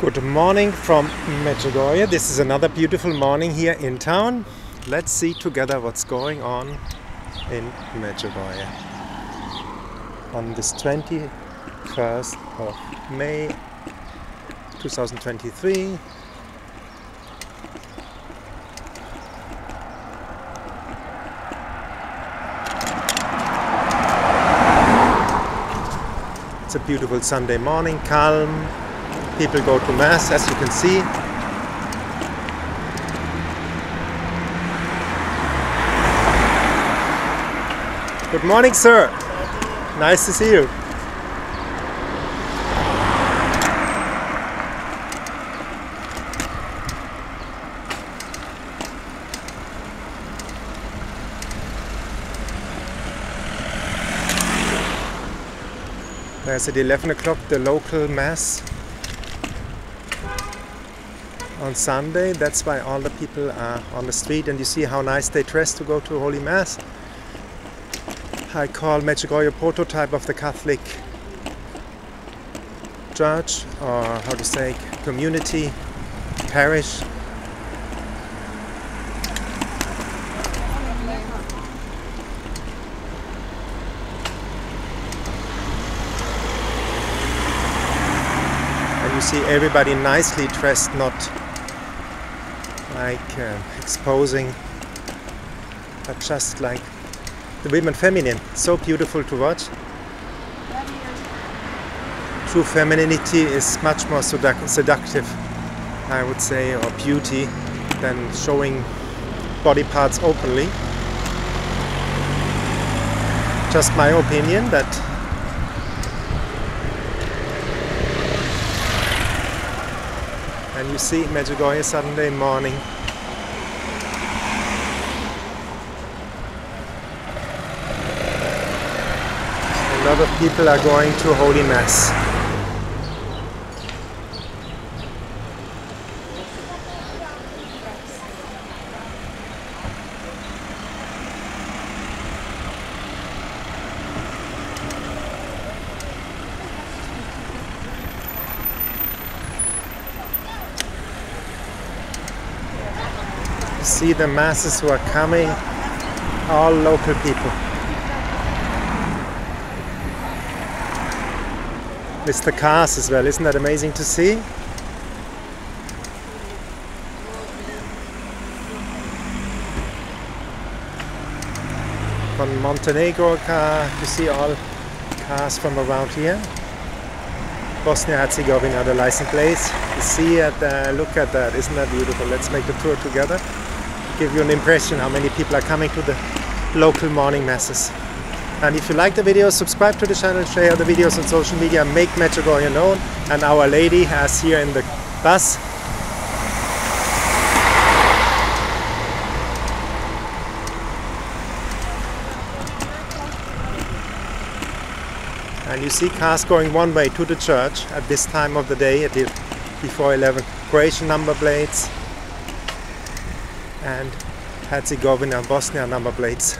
Good morning from Medjugorje. This is another beautiful morning here in town. Let's see together what's going on in Medjugorje. On this 21st of May 2023. It's a beautiful Sunday morning, calm, people go to mass as you can see. Good morning sir. Nice to see you. There's at 11 o'clock the local mass on Sunday. That's why all the people are on the street and you see how nice they dress to go to Holy Mass. I call Medjugorje prototype of the Catholic church or how to say community, parish. And you see everybody nicely dressed, not like uh, exposing, but just like the women feminine. So beautiful to watch. True femininity is much more seduc seductive, I would say, or beauty than showing body parts openly. Just my opinion that and you see Medjugorje Sunday morning. A lot of people are going to Holy Mass see the masses who are coming, all local people. With the cars as well, isn't that amazing to see? From Montenegro car, you see all cars from around here. Bosnia-Herzegovina, the license plates. You see uh, look at that, isn't that beautiful? Let's make the tour together. Give you an impression how many people are coming to the local morning masses. And if you like the video, subscribe to the channel, share the videos on social media, make Medjugorje known. And Our Lady has here in the bus and you see cars going one way to the church at this time of the day at the, before 11 Croatian number plates and Herzegovina Bosnia number plates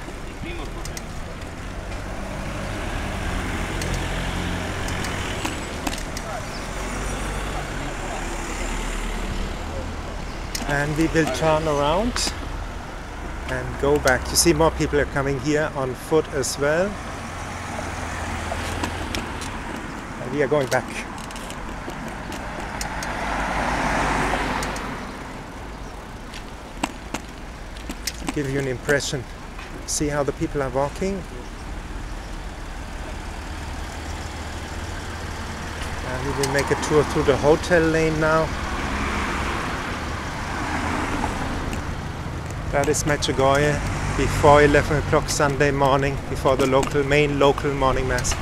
and we will turn around and go back. You see more people are coming here on foot as well. And we are going back. Give you an impression, see how the people are walking. And we will make a tour through the hotel lane now. That is Medjugorje before 11 o'clock Sunday morning, before the local main local morning mass.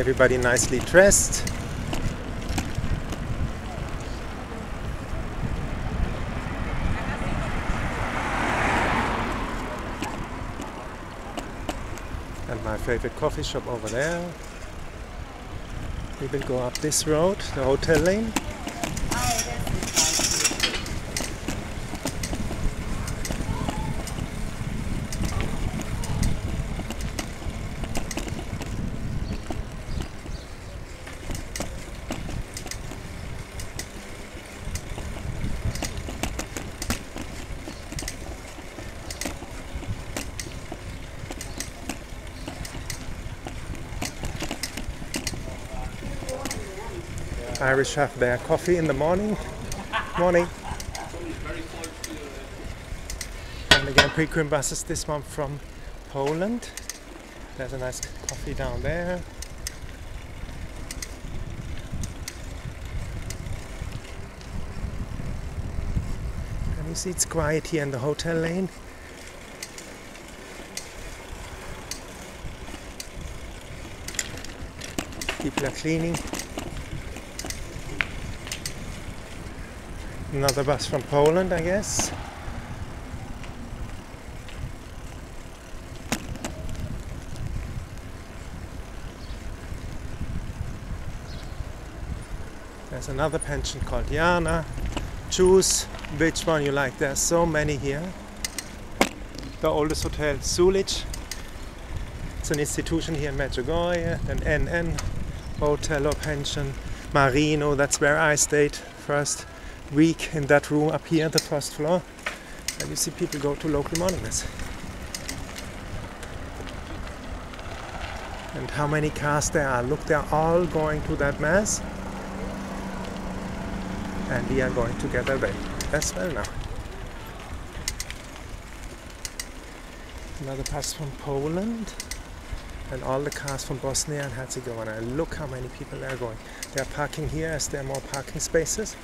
Everybody nicely dressed. And my favorite coffee shop over there. We will go up this road, the hotel lane. Irish have their coffee in the morning. Morning. And again, pilgrim buses. This one from Poland. There's a nice coffee down there. And you see it's quiet here in the hotel lane. People are cleaning. Another bus from Poland, I guess. There's another pension called Jana. Choose which one you like. There are so many here. The oldest hotel, Zulich. It's an institution here in Medjugorje. An NN Hotel or Pension. Marino, that's where I stayed first week in that room up here, the first floor. And you see people go to local monuments. And how many cars there are. Look, they're all going to that mass and we are going together there as well now. Another bus from Poland and all the cars from Bosnia and Herzegovina. Look how many people they are going. They are parking here as there are more parking spaces.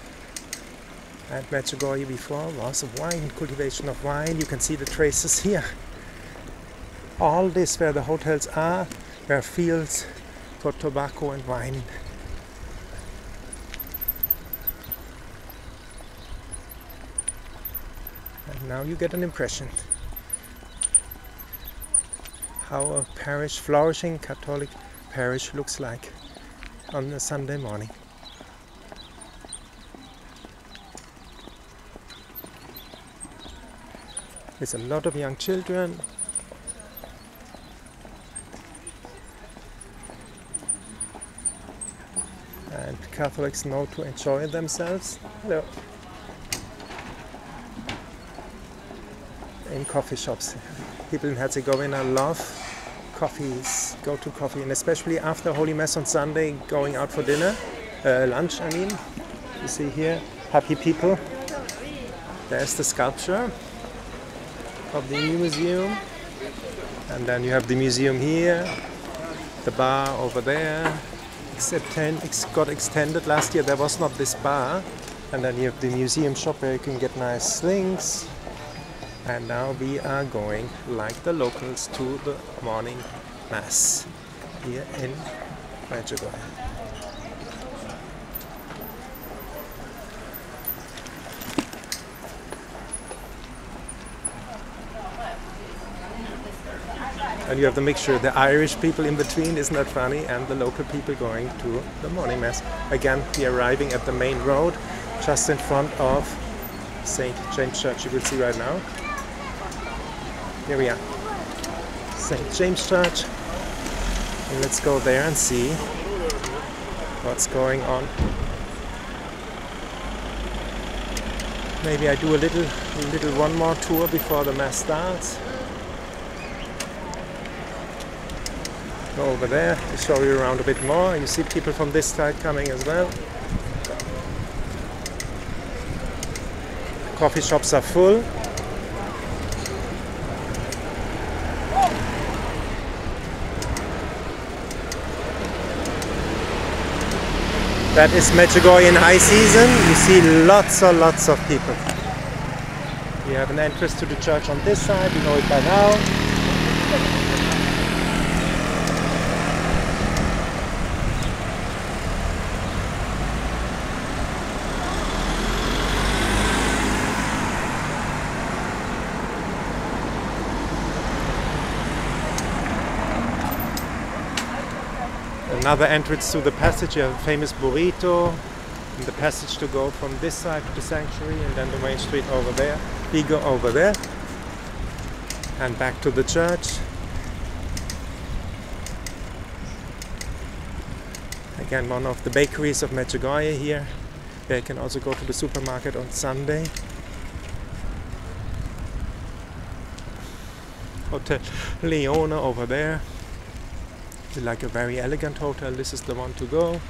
And Medjugorje before was of wine, cultivation of wine. You can see the traces here. All this where the hotels are, were fields for tobacco and wine. And now you get an impression how a parish, flourishing Catholic parish looks like on a Sunday morning. There's a lot of young children. And Catholics know to enjoy themselves. Hello. in coffee shops. People in Herzegovina love coffees, go to coffee, and especially after Holy Mass on Sunday, going out for dinner, uh, lunch, I mean. You see here, happy people. There's the sculpture of the new museum. And then you have the museum here, the bar over there. Except it got extended last year. There was not this bar. And then you have the museum shop where you can get nice things, and now we are going like the locals to the morning mass here in Medjugorje. And you have the mixture, the Irish people in between, isn't that funny? And the local people going to the morning mass. Again, we are arriving at the main road, just in front of St. James Church, you will see right now. Here we are. St. James Church. And let's go there and see what's going on. Maybe I do a little, a little one more tour before the mass starts. Go over there to show you around a bit more. You see people from this side coming as well. Coffee shops are full. That is Medjugorje in high season. You see lots and lots of people. We have an entrance to the church on this side. You know it by now. Another entrance to the passage, you have a famous burrito, the passage to go from this side to the sanctuary, and then the main street over there. We go over there and back to the church. Again, one of the bakeries of Medjugorje here. There you can also go to the supermarket on Sunday. Hotel Leona over there like a very elegant hotel, this is the one to go.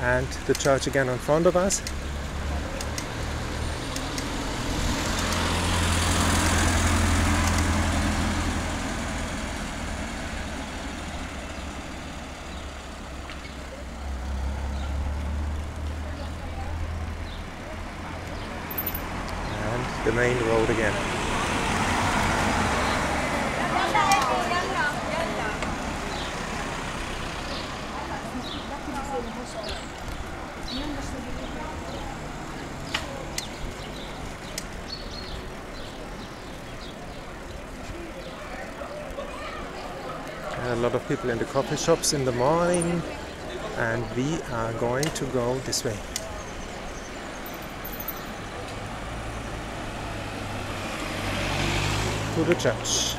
and the church again in front of us. And the main road again. Lot of people in the coffee shops in the morning and we are going to go this way. To the church.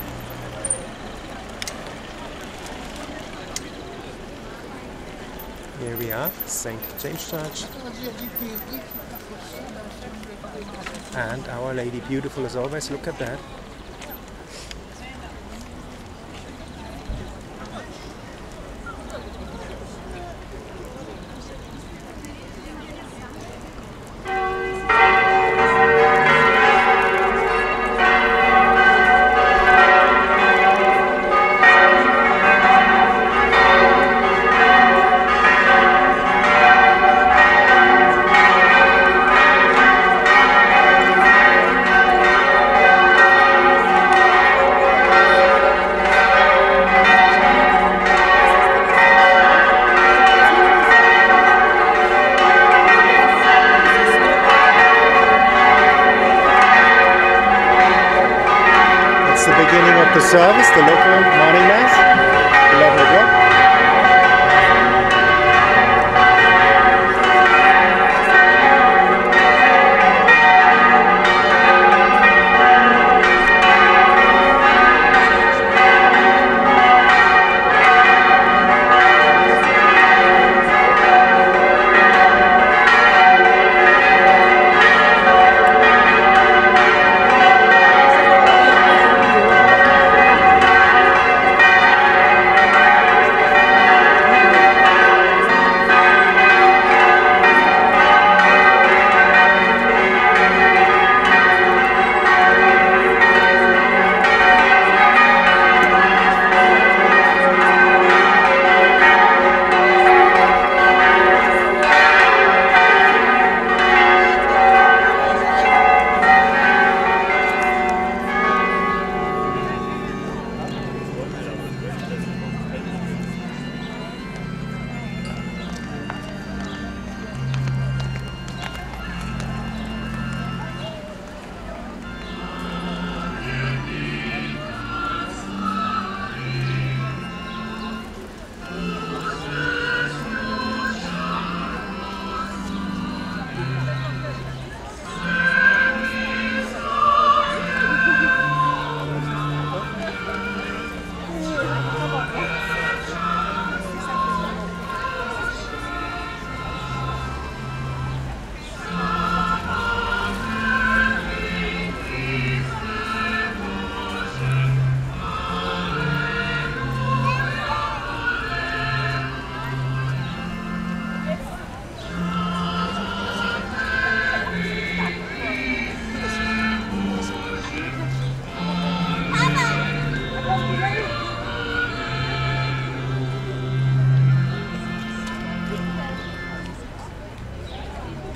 Here we are, St. James Church. And Our Lady Beautiful as always, look at that. It's the beginning of the service, the local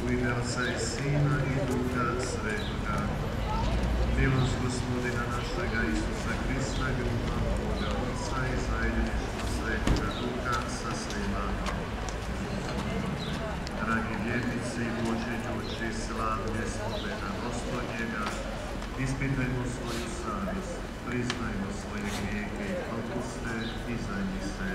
U ime Otca i Sina i Duha Svetoga. Milost Gospodina našega Isusa Krista, ljubav Boga Otca i zajedništvo Svetoga Duha sa svima. Dragi vjernici, vođenju oči slavlje spomena Gospodnjega, ispitajmo svoju savjest, priznajmo svoje grijehe i propuste i za njih se